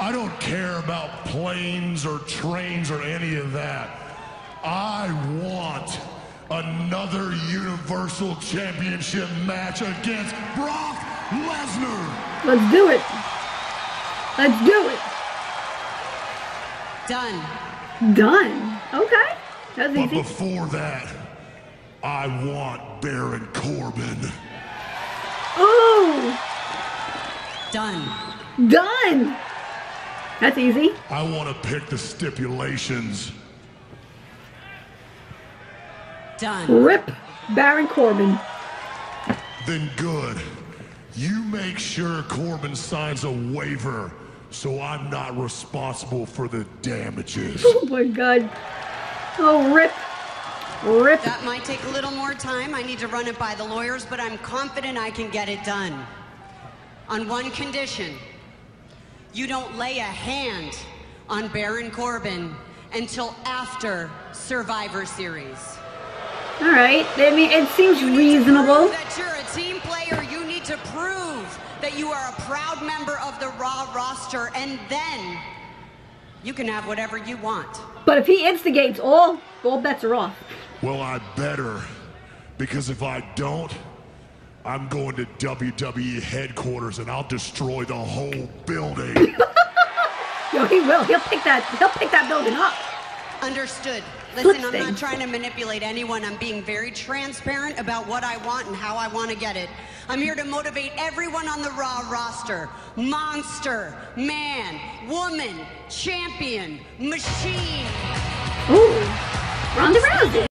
I don't care about planes or trains or any of that. I want another Universal Championship match against Brock Lesnar. Let's do it. Let's do it. Done. Done. Okay. That's But easy. before that, I want Baron Corbin. Oh, Done. done. That's easy. I want to pick the stipulations. Done. Rip Baron Corbin. Then good. You make sure Corbin signs a waiver so I'm not responsible for the damages. Oh my god. Oh, rip. Rip. That might take a little more time. I need to run it by the lawyers, but I'm confident I can get it done. On one condition you don't lay a hand on Baron Corbin until after Survivor Series. All right. I mean, it seems You reasonable. that you're a team player. You need to prove that you are a proud member of the Raw roster, and then you can have whatever you want. But if he instigates, all all bets are off. Well, I better. Because if I don't, I'm going to WWE headquarters and I'll destroy the whole building. Yo, he will. He'll pick that. He'll pick that building up. Understood. Flip Listen, I'm things. not trying to manipulate anyone. I'm being very transparent about what I want and how I want to get it. I'm here to motivate everyone on the Raw roster monster, man, woman, champion, machine. Ooh, Ronda Rousey.